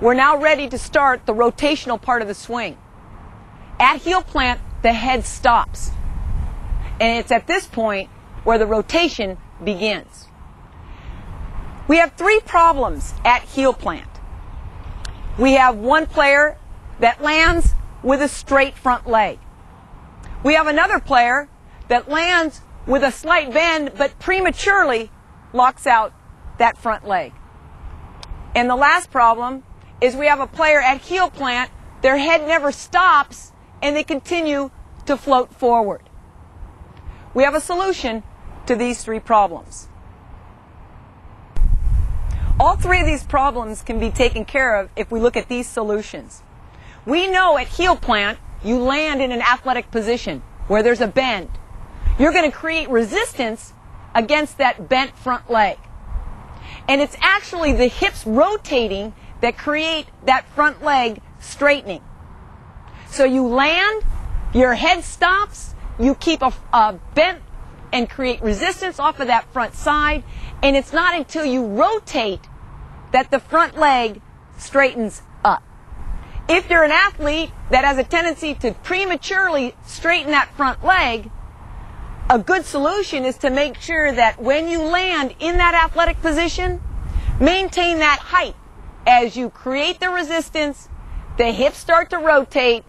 we're now ready to start the rotational part of the swing. At heel plant, the head stops. And it's at this point where the rotation begins. We have three problems at heel plant. We have one player that lands with a straight front leg. We have another player that lands with a slight bend but prematurely locks out that front leg. And the last problem is we have a player at heel plant, their head never stops and they continue to float forward. We have a solution to these three problems. All three of these problems can be taken care of if we look at these solutions. We know at heel plant, you land in an athletic position where there's a bend. You're going to create resistance against that bent front leg. And it's actually the hips rotating that create that front leg straightening. So you land, your head stops, you keep a, a bent and create resistance off of that front side, and it's not until you rotate that the front leg straightens up. If you're an athlete that has a tendency to prematurely straighten that front leg, a good solution is to make sure that when you land in that athletic position, maintain that height as you create the resistance, the hips start to rotate,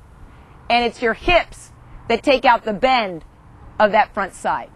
and it's your hips that take out the bend of that front side.